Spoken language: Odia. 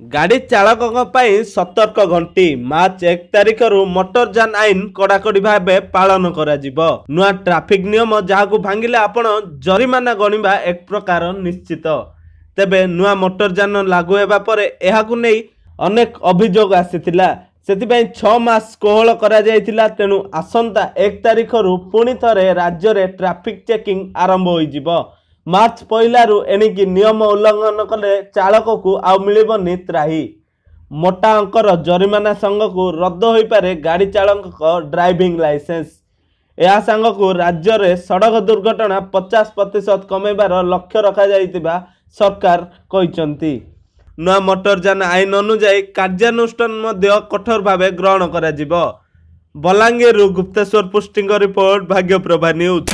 ଗାଡ଼ି ଚାଳକଙ୍କ ପାଇଁ ସତର୍କ ଘଣ୍ଟି। ମାର୍ଚ୍ଚ ଏକ ତାରିଖରୁ ମୋଟରଯାନ ଆଇନ କଡ଼ାକଡ଼ି ଭାବେ ପାଳନ କରାଯିବ। ନୂଆ ଟ୍ରାଫିକ ନିୟମ ଯାହାକୁ ଭାଙ୍ଗିଲେ ଆପଣ ଜରିମାନା ଗଣିବା ଏକ ପ୍ରକାର ନିଶ୍ଚିତ। ତେବେ ନୂଆ ମୋଟରଯାନ ଲାଗୁ ହେବା ପରେ ଏହାକୁ ନେଇ ଅନେକ ଅଭିଯୋଗ ଆସିଥିଲା। ସେଥିପାଇଁ ଛଅ ମାସ କୋହଳ କରାଯାଇଥିଲା। ତେଣୁ ଆସନ୍ତା ଏକ ତାରିଖରୁ ପୁଣି ଥରେ ରାଜ୍ୟରେ ଟ୍ରାଫିକ ଚେକିଂ ଆରମ୍ଭ ହୋଇଯିବ। ମାର୍ଚ୍ଚ ପହିଲାରୁ ଏଣିକି ନିୟମ ଉଲ୍ଲଂଘନ କଲେ ଚାଳକକୁ ଆଉ ମିଳିବନି ତ୍ରାହି। ମୋଟା ଅଙ୍କର ଜରିମାନା ସାଙ୍ଗକୁ ରଦ୍ଦ ହୋଇପାରେ ଗାଡ଼ି ଚାଳକଙ୍କ ଡ୍ରାଇଭିଂ ଲାଇସେନ୍ସ। ଏହା ସାଙ୍ଗକୁ ରାଜ୍ୟରେ ସଡ଼କ ଦୁର୍ଘଟଣା ପଚାଶ ପ୍ରତିଶତ କମାଇବାର ଲକ୍ଷ୍ୟ ରଖାଯାଇଥିବା ସରକାର କହିଛନ୍ତି। ନୂଆ ମୋଟରଯାନ ଆଇନ ଅନୁଯାୟୀ କାର୍ଯ୍ୟାନୁଷ୍ଠାନ ମଧ୍ୟ କଠୋର ଭାବେ ଗ୍ରହଣ କରାଯିବ। ବଲାଙ୍ଗୀରରୁ ଗୁପ୍ତେଶ୍ୱର ପୁଷ୍ଟିଙ୍କ ରିପୋର୍ଟ ଭାଗ୍ୟପ୍ରଭା ନ୍ୟୁଜ୍।